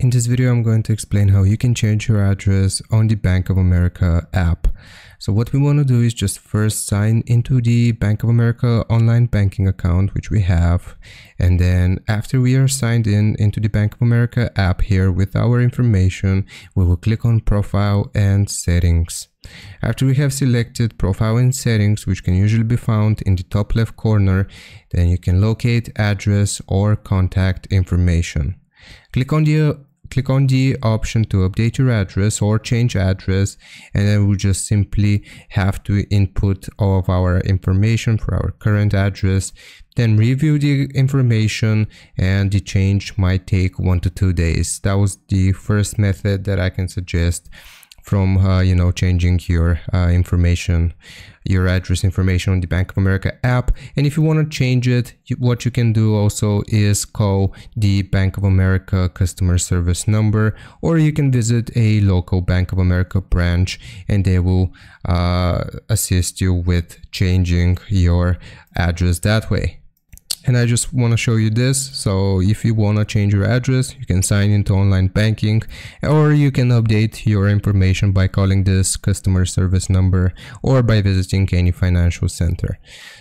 In this video, I'm going to explain how you can change your address on the Bank of America app. So what we want to do is just first sign into the Bank of America online banking account, which we have. And then after we are signed in into the Bank of America app here with our information, we will click on profile and settings. After we have selected profile and settings, which can usually be found in the top left corner, then you can locate address or contact information. Click on the click on the option to update your address or change address and then we'll just simply have to input all of our information for our current address then review the information and the change might take one to two days. That was the first method that i can suggest from uh, you know changing your uh, information your address information on the bank of america app. And if you want to change it what you can do also is call the bank of america customer service number or you can visit a local bank of america branch and they will uh, assist you with changing your address that way and I just want to show you this. So if you want to change your address you can sign into online banking or you can update your information by calling this customer service number or by visiting any financial center.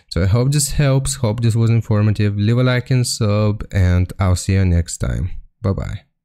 So I hope this helps. Hope this was informative. Leave a like and sub and I'll see you next time. Bye bye